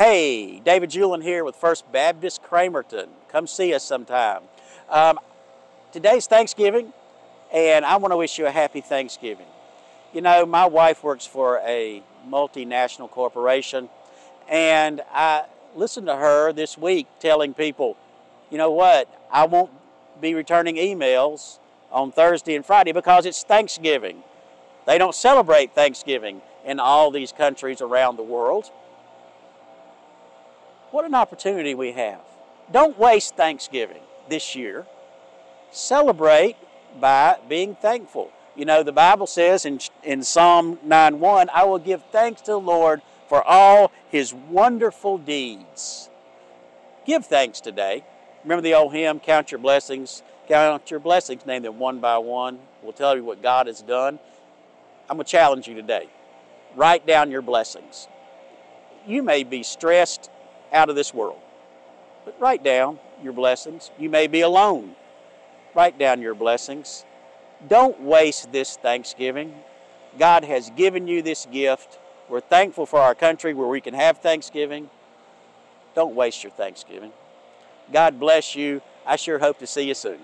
Hey, David Julin here with First Baptist Cramerton. Come see us sometime. Um, today's Thanksgiving, and I want to wish you a happy Thanksgiving. You know, my wife works for a multinational corporation, and I listened to her this week telling people, you know what, I won't be returning emails on Thursday and Friday because it's Thanksgiving. They don't celebrate Thanksgiving in all these countries around the world. What an opportunity we have. Don't waste Thanksgiving this year. Celebrate by being thankful. You know, the Bible says in, in Psalm 9:1, I will give thanks to the Lord for all his wonderful deeds. Give thanks today. Remember the old hymn, Count Your Blessings. Count your blessings, name them one by one. We'll tell you what God has done. I'm going to challenge you today. Write down your blessings. You may be stressed out of this world, but write down your blessings. You may be alone. Write down your blessings. Don't waste this Thanksgiving. God has given you this gift. We're thankful for our country where we can have Thanksgiving. Don't waste your Thanksgiving. God bless you. I sure hope to see you soon.